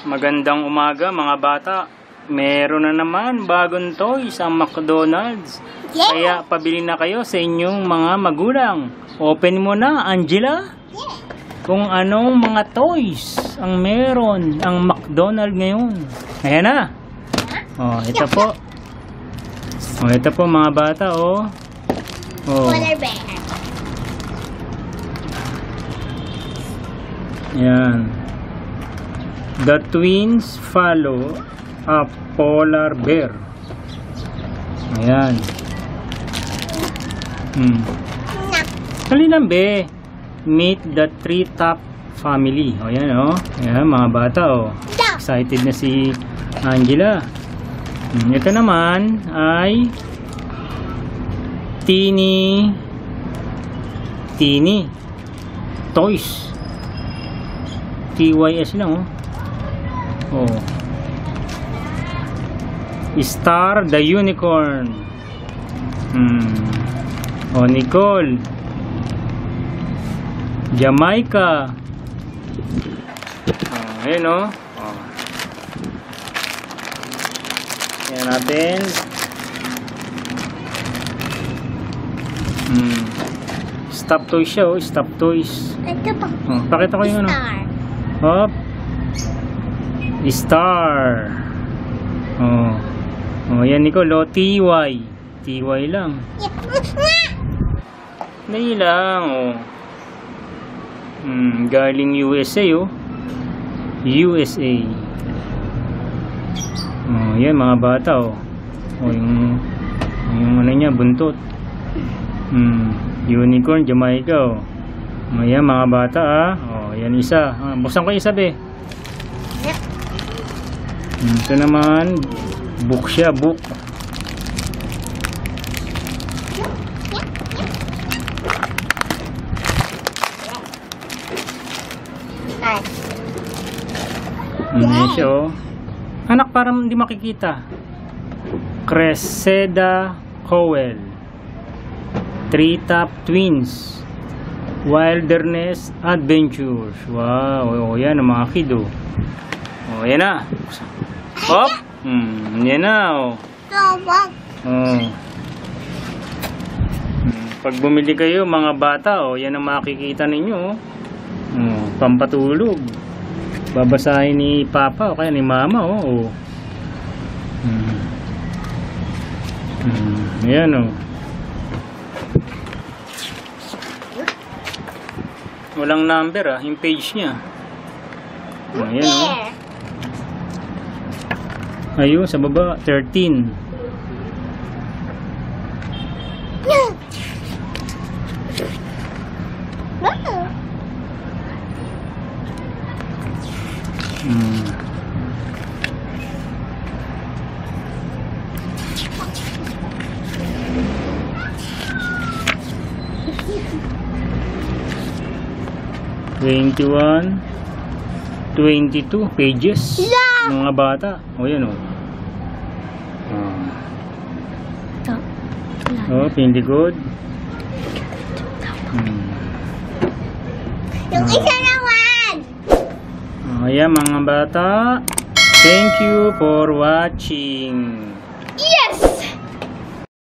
Magandang umaga mga bata. Meron na naman bagong toys ang McDonald's. Yeah. Kaya pabili na kayo sa inyong mga magulang. Open mo na, Angela. Yeah. Kung anong mga toys ang meron ang McDonald's ngayon. Ayan na. Oh, ito po. Oh, ito po mga bata, oh. Oh. Polar bear. Yan. The twins follow a polar bear. Ayan. Hmm. Dali lang be. Meet the tree top family. O yan o. Ayan mga bata o. Da. Excited na si Angela. Hmm, Ito naman ay Teeny Teeny Toys. TYS lang oh. Oh. Star the Unicorn. Hmm. Oh, Nicole. Jamaica. Oh, ayun oh. Oh. Yan natin. Hmm. Stop toys siya oh. Stop toys. Ito pa. Oh, pakita ko yung ano. Star. Hop. Star. Oh. Oh, yan Nicole. Oh, TY. TY lang. Dali lang, oh. Hmm, galing USA, oh. USA. Oh, yan mga bata, oh. Oh, yung yung ano niya, buntot. Hmm, unicorn, Jamaica, oh. Oh, yan mga bata, ah. Oh, yan isa. Ah, buksan ko isa, be. Ito naman, book siya, book. Ano siya, oh. Anak, parang hindi makikita. Cresceda Cowell. Treetop Twins. Wilderness Adventures. Wow, oh, yan ang mga kid, oh. Oh, yan na. Hop! Hmm, yan na, oh. Oh. Hmm, Pag bumili kayo mga bata, oh, yan ang makikita ninyo. Oh. Oh, pampatulog. Babasahin ni Papa o kaya ni Mama. Oh. oh. Hmm. Hmm, Ayan oh. Walang number ah, yung page niya. Ayan oh. Ayun, sa baba, 13. Wow. Hmm. Twenty-one, twenty-two pages. Yeah. Mga bata. O yan o. Ito. Oh, pindi good. Hmm. Yung isa naman. Oh, ayan mga bata. Thank you for watching.